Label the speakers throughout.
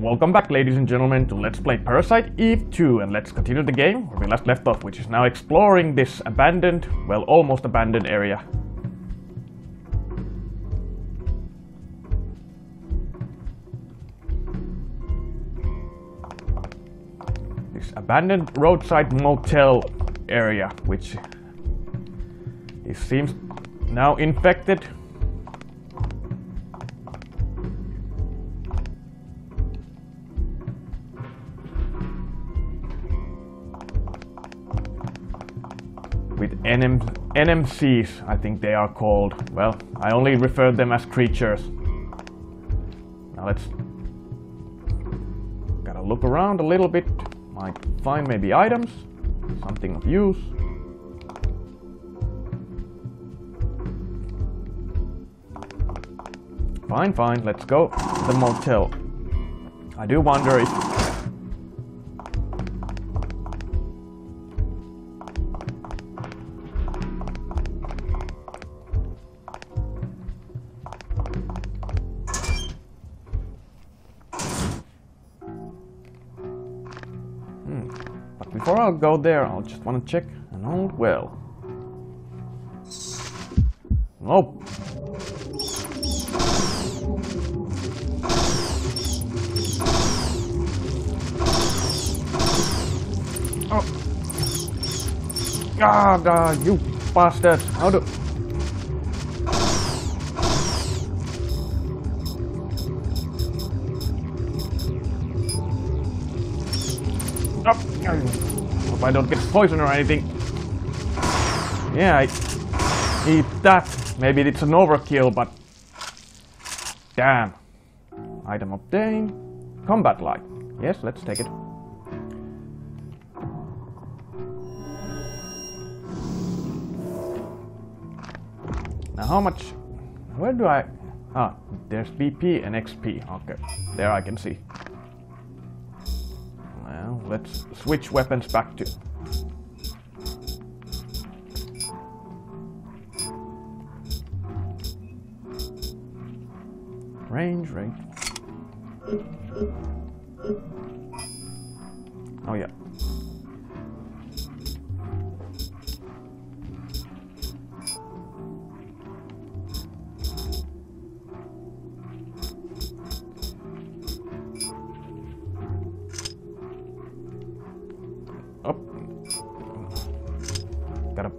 Speaker 1: Welcome back ladies and gentlemen to Let's Play Parasite Eve 2 and let's continue the game where we last left off which is now exploring this abandoned, well almost abandoned area. This abandoned roadside motel area which it seems now infected NM NMCs, I think they are called. Well, I only refer them as creatures. Now let's gotta look around a little bit. Might find maybe items, something of use. Fine, fine, let's go the motel. I do wonder if before I'll go there, I'll just want to check an old well. Nope. Oh. God, uh, you bastard. How do... I don't get poison or anything. Yeah, I eat that. Maybe it's an overkill, but damn. Item obtained. Combat light. Yes, let's take it. Now how much... Where do I... Ah, there's BP and XP. Okay, there I can see. Let's switch weapons back to... Range, range. Oh yeah.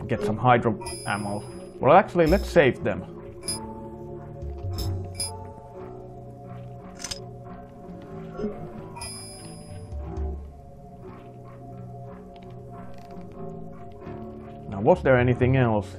Speaker 1: Get some Hydra ammo. Well, actually, let's save them. Now, was there anything else?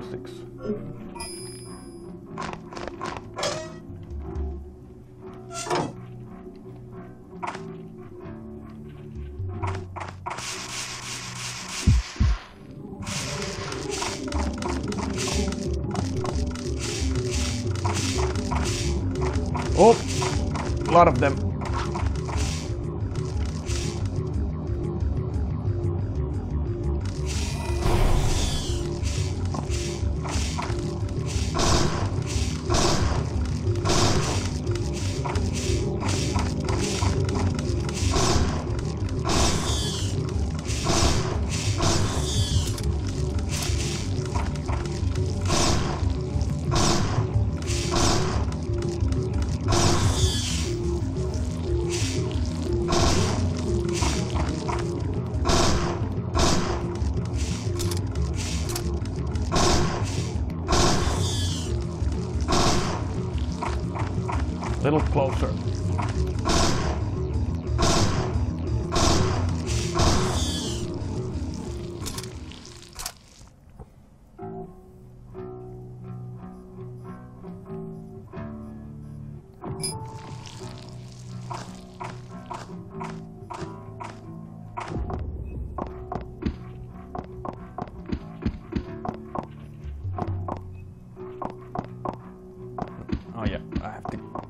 Speaker 1: Number six. Oh, a lot of them.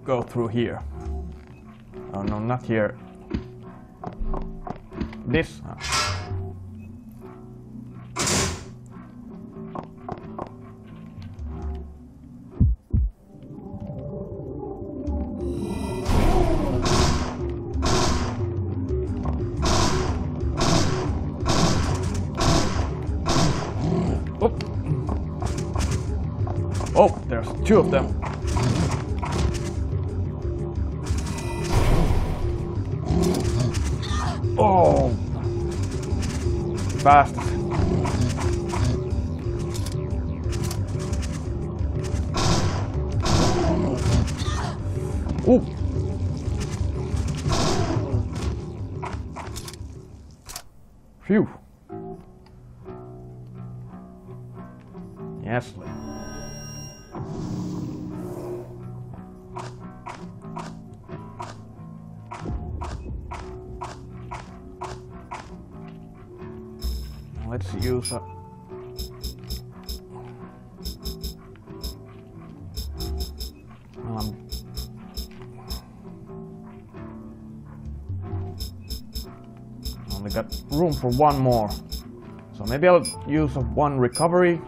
Speaker 1: Go through here. Oh no, not here. This. Oh. Oh, there's two of them. basta Let's use a um, only got room for one more. So maybe I'll use one recovery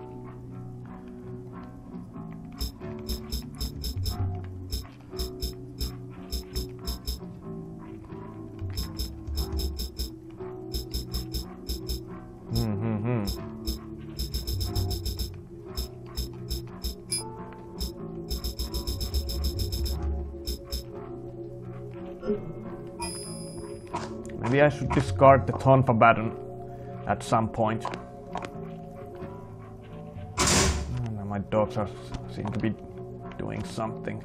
Speaker 1: I should discard the Tonfa baton at some point. Oh, my dogs are seem to be doing something.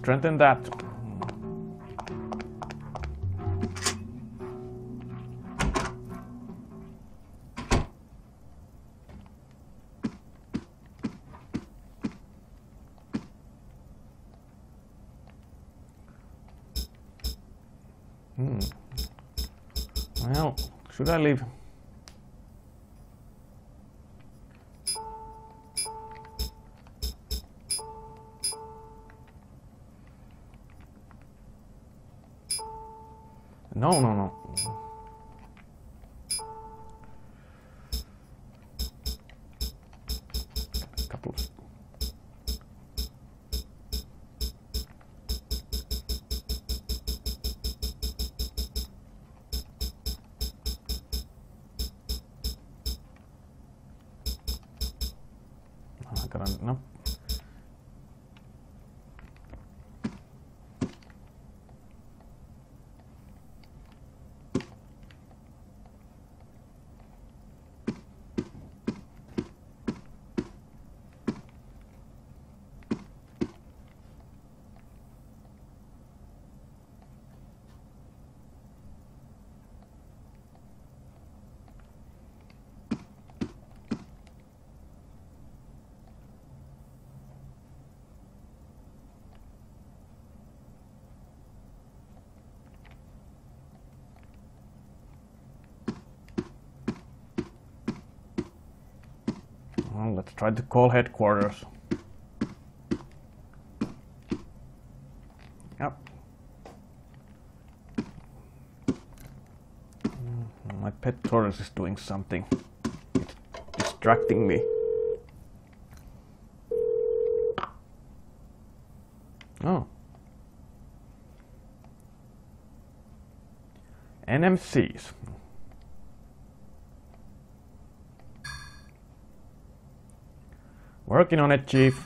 Speaker 1: Strengthen that. Hmm. Well, should I leave? No, no, no. Let's try to call headquarters. Yep. Mm, My pet tortoise is doing something. It's distracting me. Oh. NMCs. Working on it, Chief.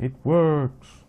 Speaker 1: It works.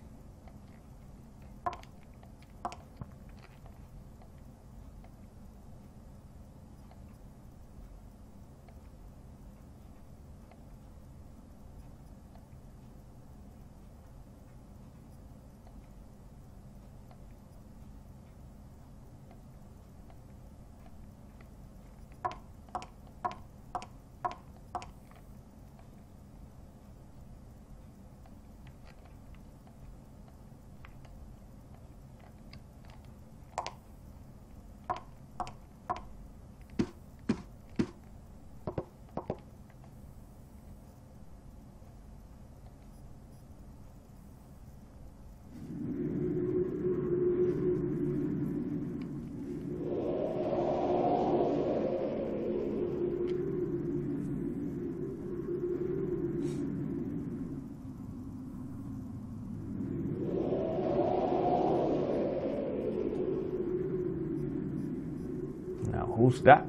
Speaker 1: Now, who's that?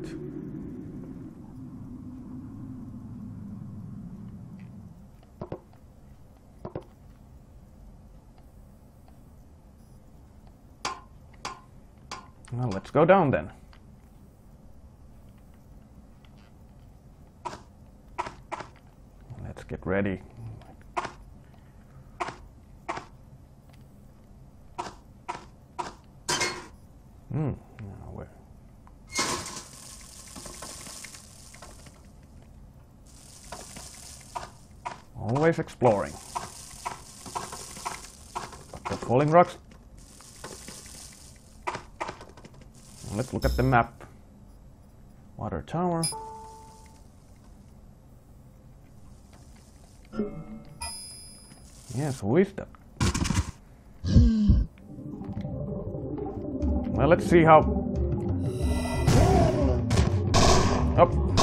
Speaker 1: Well, let's go down then. Let's get ready. Hmm. Now where? Always exploring. The falling rocks. Let's look at the map. Water tower. Yes, who is that? Well, let's see how. Up.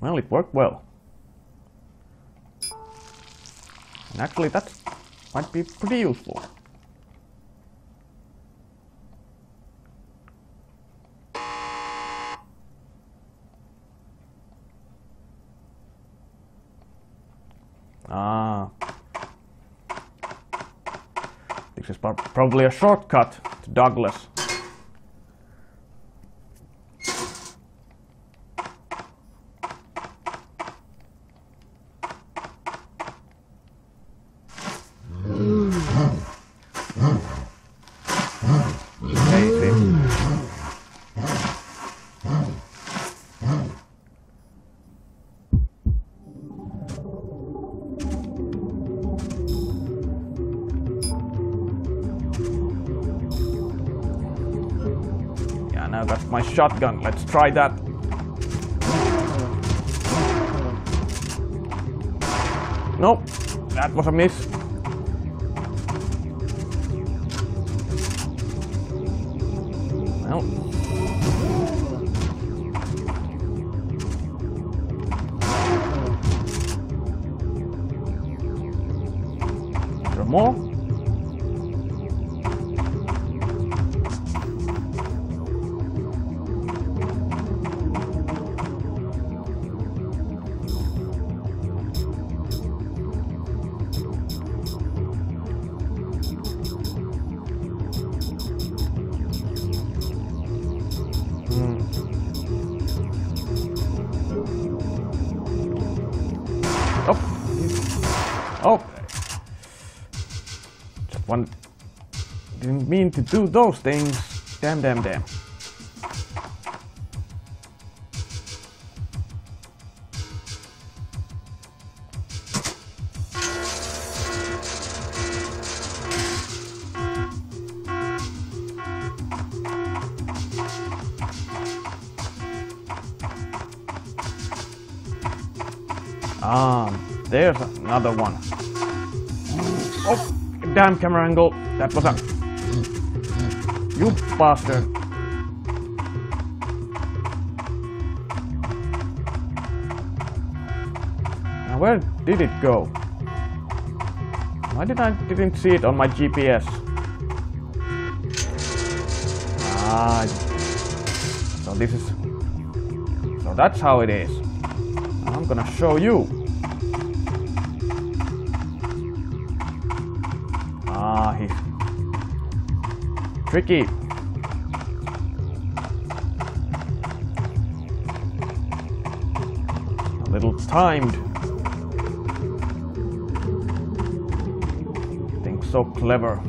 Speaker 1: Well, it worked well. And actually, that might be pretty useful. Ah. This is probably a shortcut to Douglas. Shotgun. Let's try that. Nope, that was a miss. One didn't mean to do those things. Damn, damn, damn. Ah, there's another one. Camera angle. That was a... You bastard. Now where did it go? Why did I didn't see it on my GPS? Ah, so this is... So that's how it is. I'm gonna show you. Tricky. A little timed. Think so clever.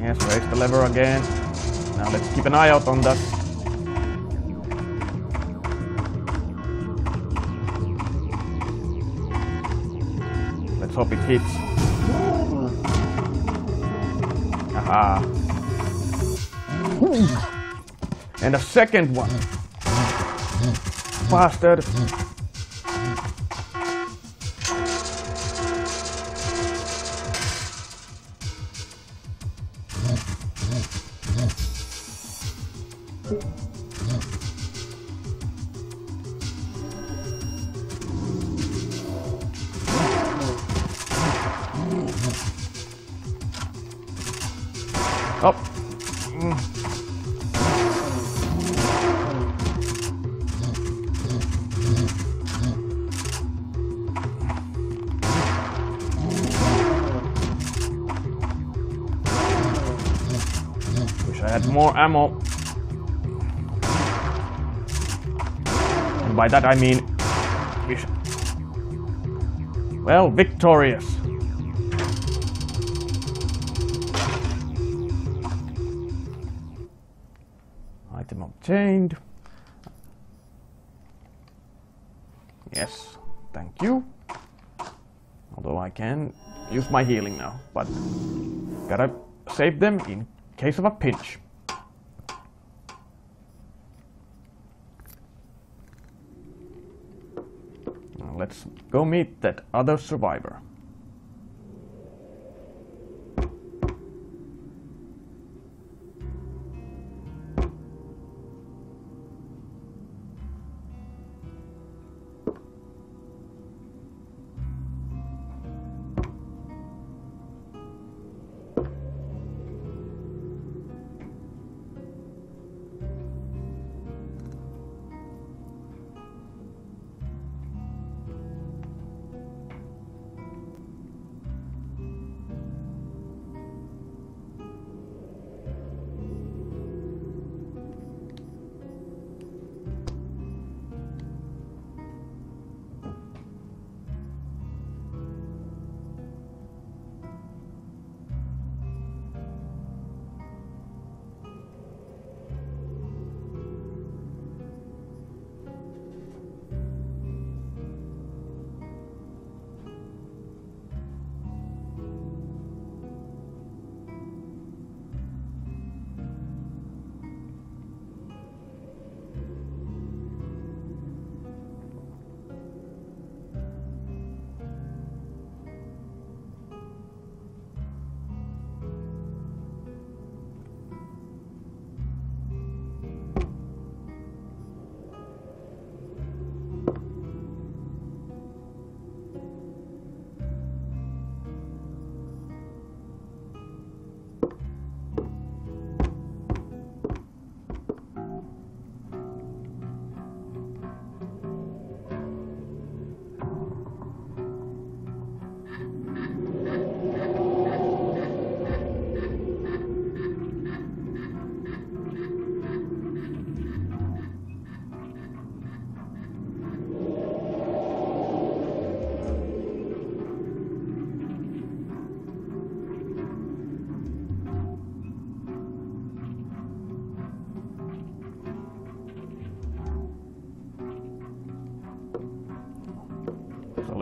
Speaker 1: Yes, raise the lever again. Now let's keep an eye out on that. Let's hope it hits. Aha. And a second one. Bastard. That I mean, wish. Well, victorious. Item obtained. Yes, thank you. Although I can use my healing now, but gotta save them in case of a pinch. Now let's go meet that other survivor.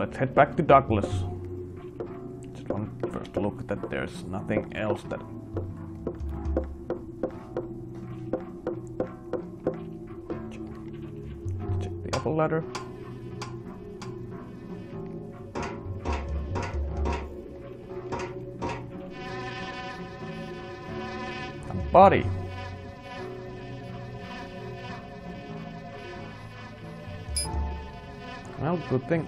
Speaker 1: let's head back to Douglas. Just want to first look that there's nothing else that check the upper ladder. Body. Well, good thing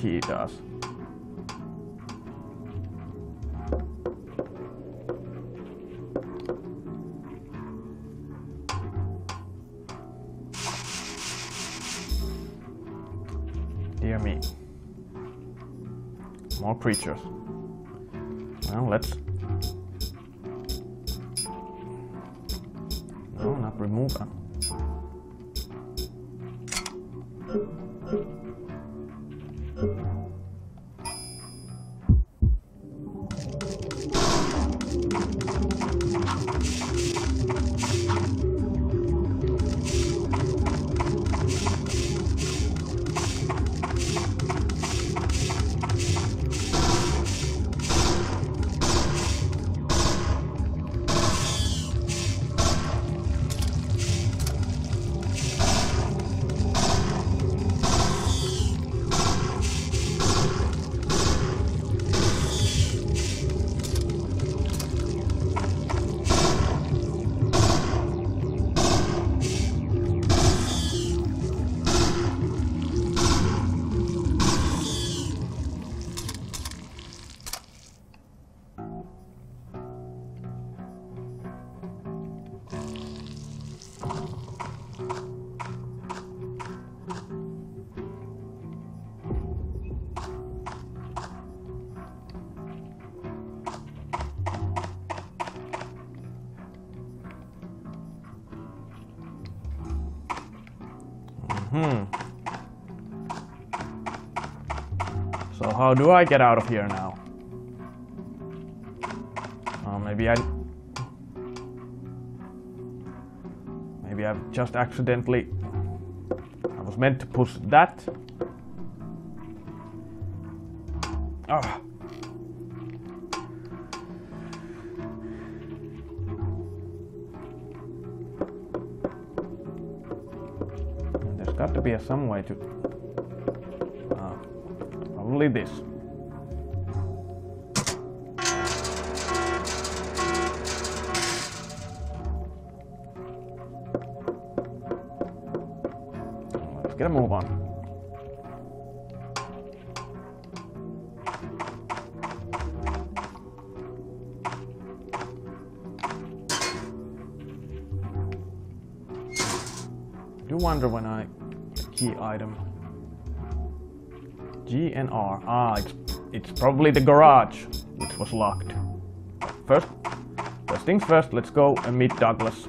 Speaker 1: key does. Dear me. More creatures. Well, let's... No, not remove them. So how do I get out of here now? Oh, maybe I... Maybe I've just accidentally... I was meant to push that. Ah. There's got to be some way to... Probably this. Let's get a move on. do wonder when I key item. And R. Ah, it's it's probably the garage which was locked. First, first things first. Let's go and meet Douglas.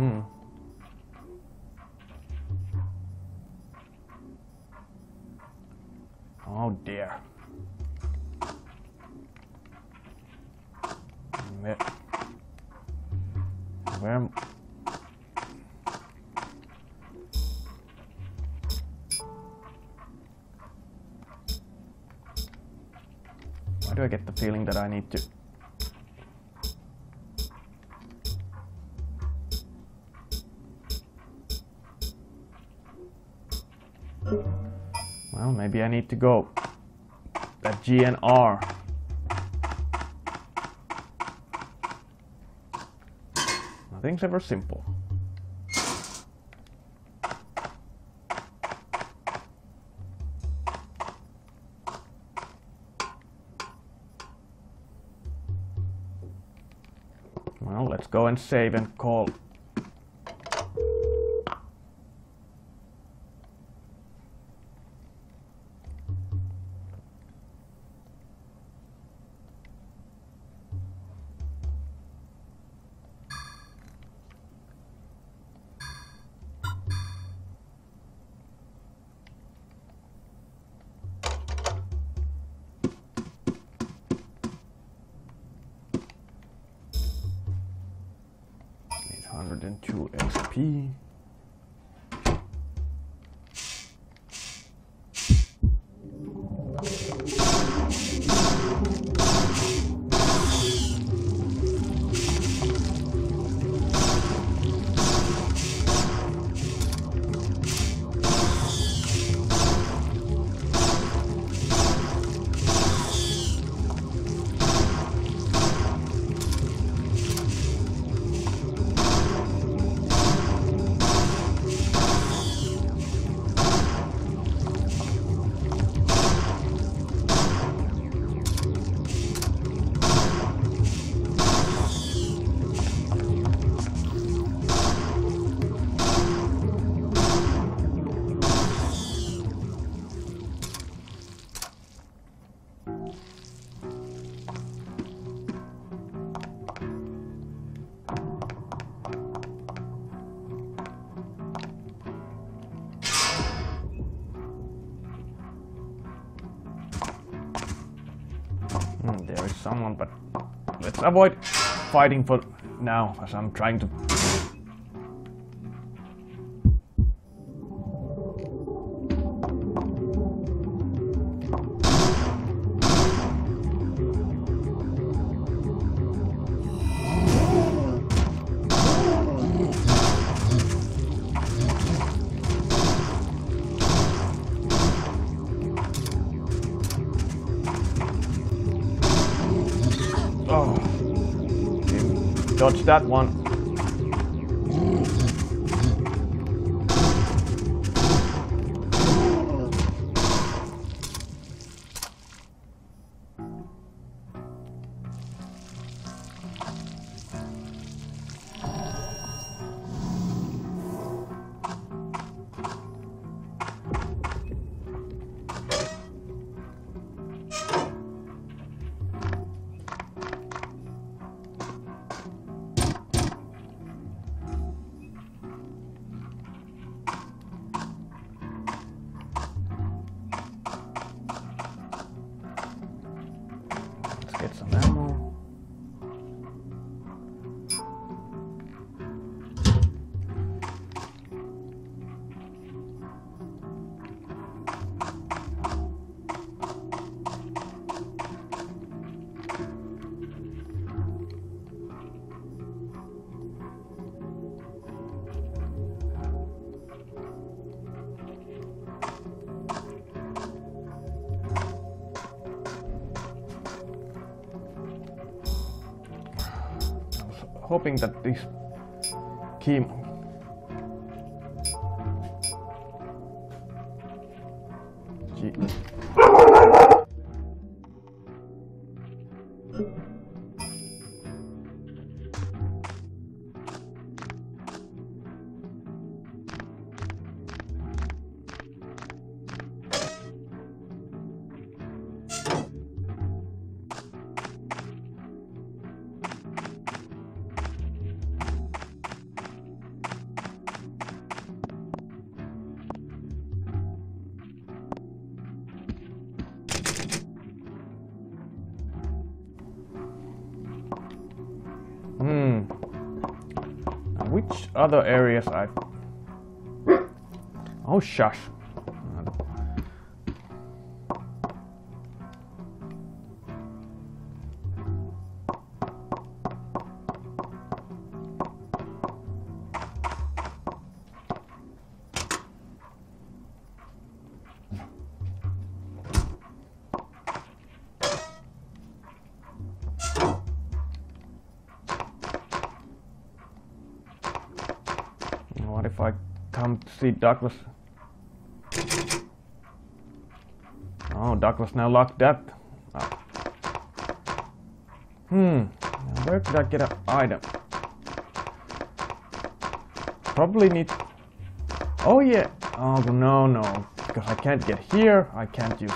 Speaker 1: Hmm. Oh dear. Where? Where? am- Why do I get the feeling that I need to? Maybe I need to go that G and R. Nothing's ever simple. Well, let's Let's go and save and call. Someone, but let's avoid fighting for now, as I'm trying to. Dodge that one. Hoping that this key. Gee. Other areas I? Oh shush. What if I come to see Douglas? Oh, Douglas now locked up. Oh. Hmm, now where could I get an item? Probably need... Oh yeah! Oh no, no, because I can't get here, I can't use...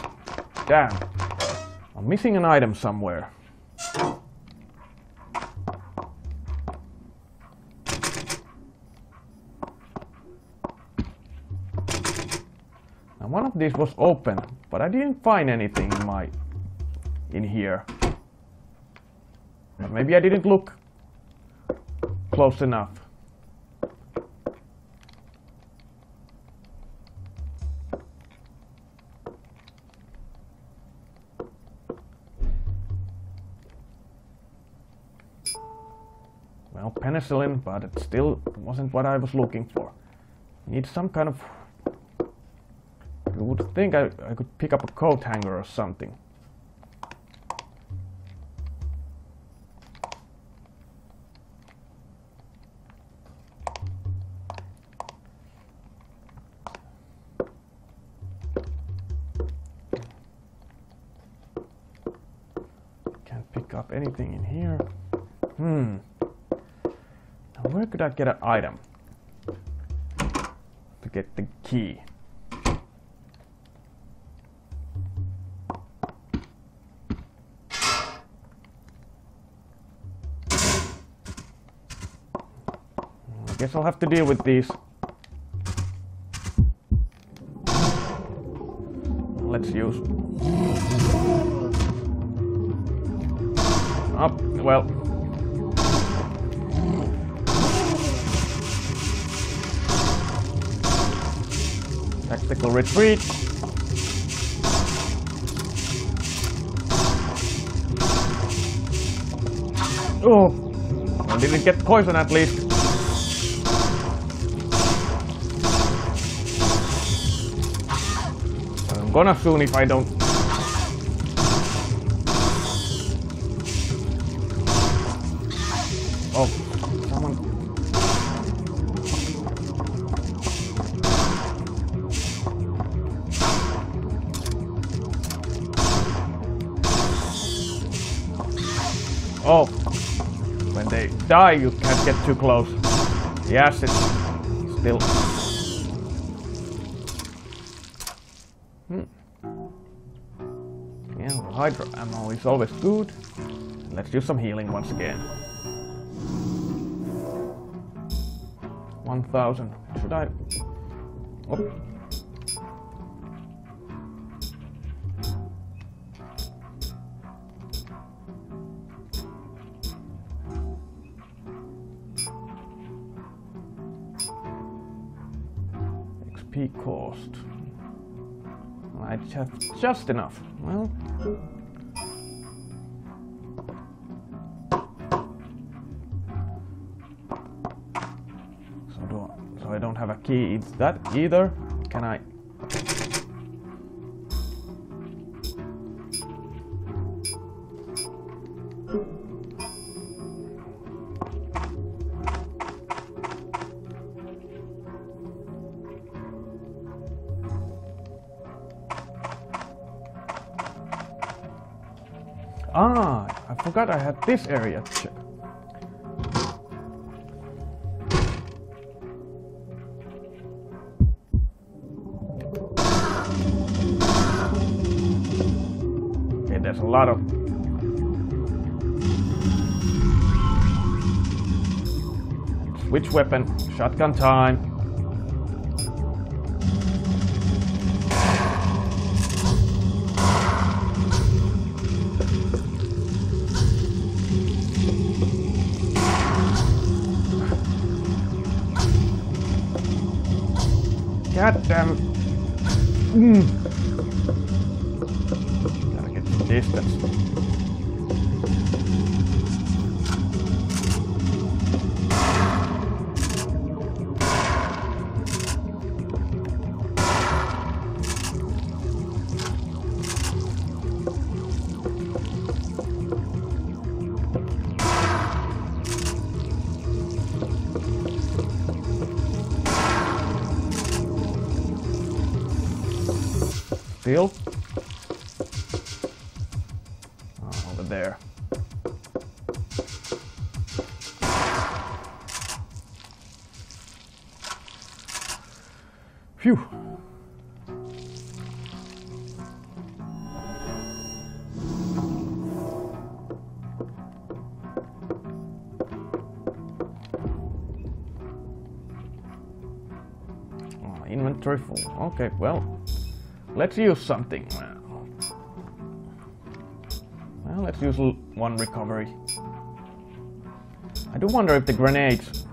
Speaker 1: Damn! I'm missing an item somewhere. These was open, but I didn't find anything in my... in here. But maybe I didn't look close enough. Well, penicillin, but it still wasn't what I was looking for. Need some kind of... Would think I, I could pick up a coat hanger or something. Can't pick up anything in here. Hmm. Now where could I get an item? To get the key. I'll have to deal with these. Let's use. Up, well. Tactical retreat. Oh, I didn't get poison at least. Gonna soon if I don't. Oh. Oh, when they die, you can't get too close. Yes, it's still. Hydra ammo is always good. Let's do some healing once again. 1000. Should I? Oh. XP cost. I have just enough. Well, so so I don't have a key. It's that either. Can I? Ah, I forgot I had this area. Okay, there's a lot of... Switch weapon, shotgun time. God damn it. Mm. Gotta get distance. There. Phew. Oh, inventory full. Okay, well, let's use something. Well, let's one recovery. I do wonder if the grenades...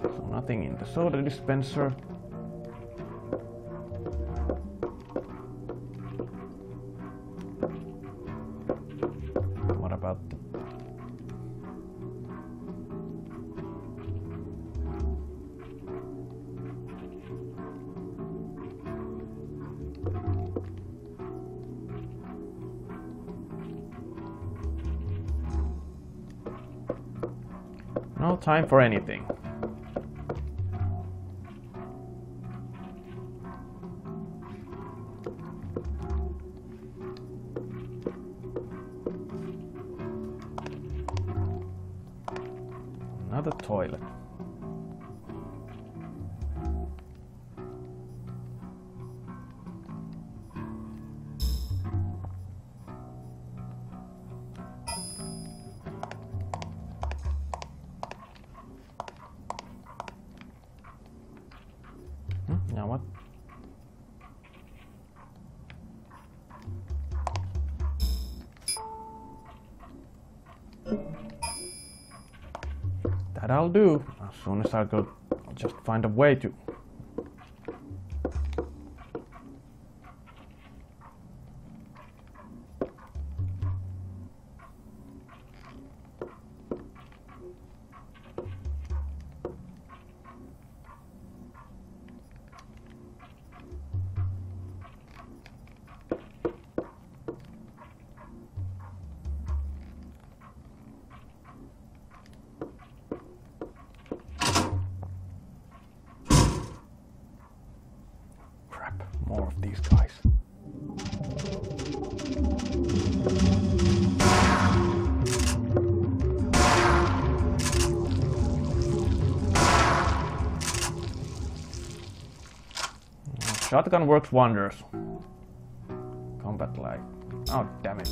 Speaker 1: So nothing in the soda dispenser. What about No time for anything. That I'll do. As soon as I I'll just find a way to. Works wonders. Combat light. Oh, damn it.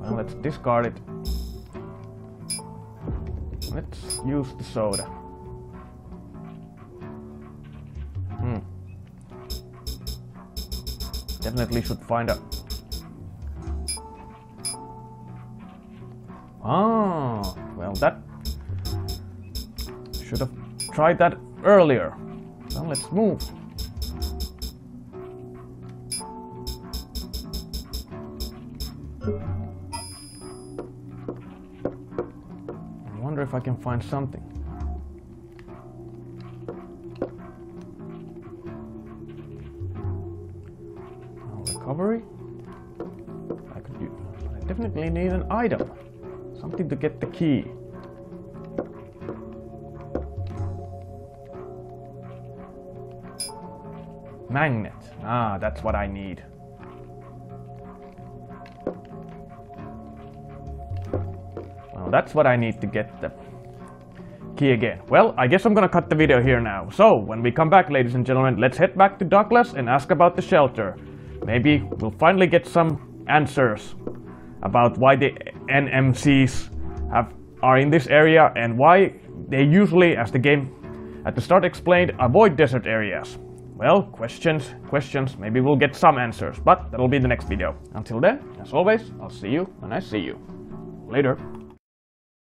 Speaker 1: Well, let's discard it. Let's use the soda. Hmm. Definitely should find a. Ah, well, that should have tried that earlier. Well, let's move. I wonder if I can find something. Recovery. I could use. I definitely need an item. Something to get the key. Magnet. Ah, that's what I need. Well, that's what I need to get the key again. Well, I guess I'm gonna cut the video here now. So, when we come back, ladies and gentlemen, let's head back to Douglas and ask about the shelter. Maybe we'll finally get some answers about why the NMCs have, are in this area and why they usually, as the game at the start explained, avoid desert areas. Well, questions, questions, maybe we'll get some answers, but that'll be the next video. Until then, as always, I'll see you when I see you. Later.